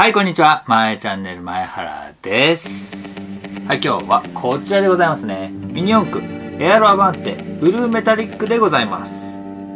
はい、こんにちは。まえチャンネル前原です。はい、今日はこちらでございますね。ミニ四駆エアロアバンテブルーメタリックでございます。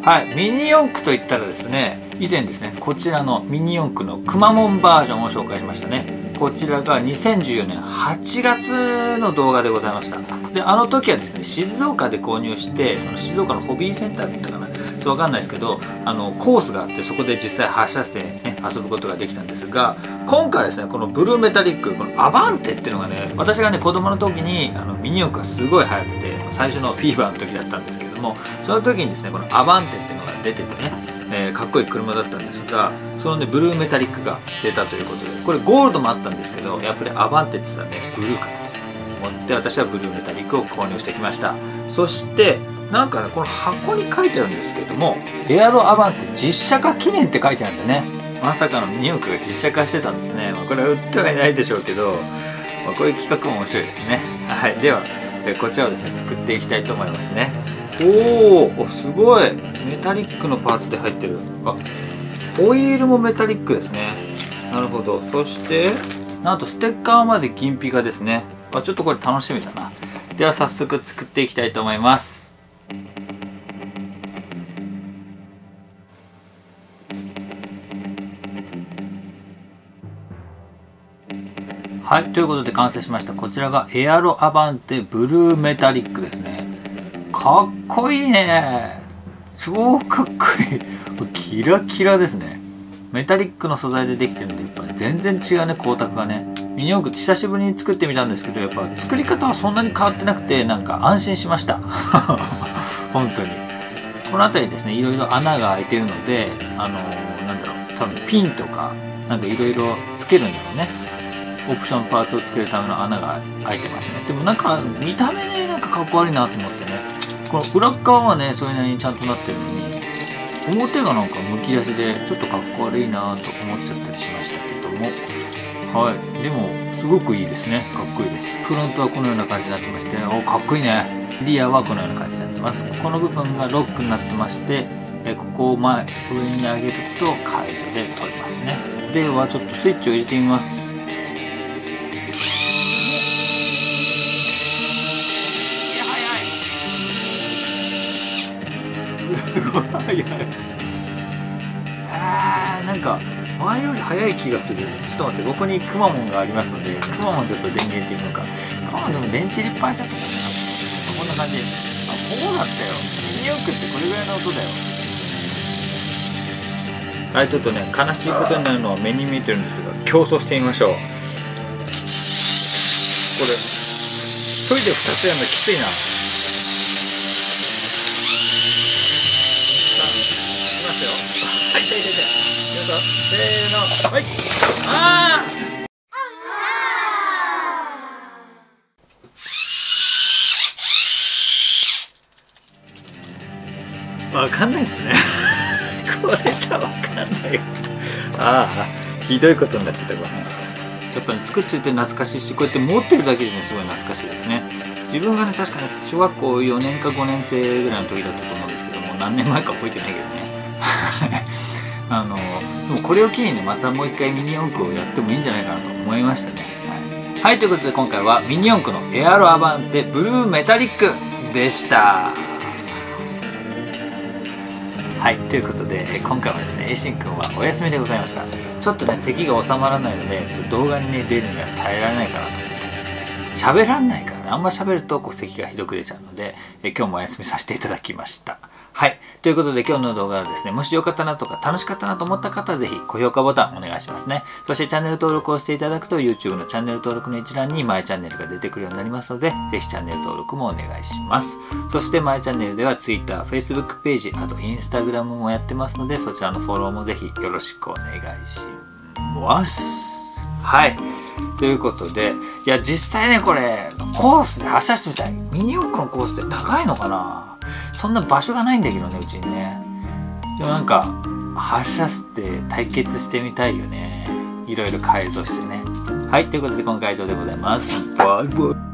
はい、ミニ四駆といったらですね、以前ですね、こちらのミニ四駆のくまモンバージョンを紹介しましたね。こちらが2014年8月の動画でございました。で、あの時はですね、静岡で購入して、その静岡のホビーセンターだったかな。ちょっとわかんないですけど、あの、コースがあって、そこで実際走らせてね、遊ぶことができたんですが、今回ですね、このブルーメタリック、このアバンテっていうのがね、私がね、子供の時に、あの、ミニ四駆がすごい流行ってて、最初のフィーバーの時だったんですけども、その時にですね、このアバンテっていうのが出ててね、えーかっこいい車だったんですがそのねブルーメタリックが出たということでこれゴールドもあったんですけどやっぱりアバンテって言ったらねブルーかなと思って私はブルーメタリックを購入してきました。そしてなんかねこの箱に書いてあるんですけどもエアロアバンテ実写化記念って書いてあるんでね。まさかのミニ四駆が実写化してたんですね、まあ、これは売ってはいないでしょうけど、まあ、こういう企画も面白いですね。はい。ではこちらをですね作っていきたいと思いますね。おおすごい。メタリックのパーツで入ってる。あホイールもメタリックですね。なるほど。そしてなんとステッカーまで金ピカですね。あちょっとこれ楽しみだな。では早速作っていきたいと思います。はいということで完成しました。こちらがエアロアバンテブルーメタリックですね。かっこいいね。超かっこいい。キラキラですね。メタリックの素材でできてるんでやっぱ全然違うね光沢がね。ミニ四駆久しぶりに作ってみたんですけどやっぱ作り方はそんなに変わってなくてなんか安心しました。本当に。この辺りですねいろいろ穴が開いてるのであのーなんだろう多分ピンとかなんかいろいろつけるんだろうね。オプションパーツをつけるための穴が開いてますね。でもなんか見た目でなんかかっこ悪いなと思ってね。この裏側はねそれなりにちゃんとなってるのに表がなんかむき出しでちょっとかっこ悪いなと思っちゃったりしましたけども。はい。でもすごくいいですね。かっこいいです。フロントはこのような感じになってましておかっこいいね。リアはこのような感じになってます。ここの部分がロックになってましてえここを前上に上げると解除で取れますね。ではちょっとスイッチを入れてみます。ごい。速いあーなんか前より速い気がする。ちょっと待ってここにくまモンがありますのでくまモンちょっと電源入れてみようか。くまモンでも電池入れっぱなしだったかなこんな感じあこうだったよ。ミニ四駆ってこれぐらいの音だよ。はいちょっとね悲しいことになるのは目に見えてるんですが競争してみましょう。これ一人で2つやるのきついな。せーのはい。ああわかんないっすね。これじゃわかんない。ああひどいことになっちゃったこれやっぱ、ね、作ってて懐かしいしこうやって持ってるだけでねすごい懐かしいですね自分がね確かに小学校4年か5年生ぐらいの時だったと思うんですけども何年前か覚えてないけどね。あのでもこれを機にねまたもう一回ミニ四駆をやってもいいんじゃないかなと思いましたねはい、はい、ということで今回はミニ四駆のエアロアバンテブルーメタリックでしたはい、ということで、今回もですね、エイシンくんはお休みでございました。ちょっとね、咳が収まらないので、ちょっと動画にね、出るには耐えられないかなと思って。喋らんないからね、あんま喋るとこう咳がひどく出ちゃうので、え今日もお休みさせていただきました。はい、ということで今日の動画はですね、もしよかったなとか楽しかったなと思った方はぜひ高評価ボタンお願いしますね。そしてチャンネル登録をしていただくと YouTube のチャンネル登録の一覧にマイチャンネルが出てくるようになりますので、ぜひチャンネル登録もお願いします。そしてマイチャンネルでは Twitter、Facebook ページ、あと Instagram もやってますので、そちらのフォローもぜひよろしくお願いします。はい。ということで、いや、実際ね、これ、コースで走らせてみたい。ミニ四駆のコースって高いのかな？そんな場所がないんだけどね、うちにね。でもなんか、発射して対決してみたいよね。いろいろ改造してね。はい、ということで今回は以上でございます。バイバイ。